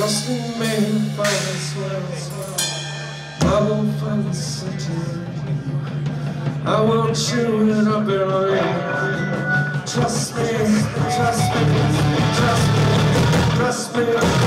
Trust in me if I swear, I will find the center I won't chew it up in you Trust me, trust me, trust me, trust me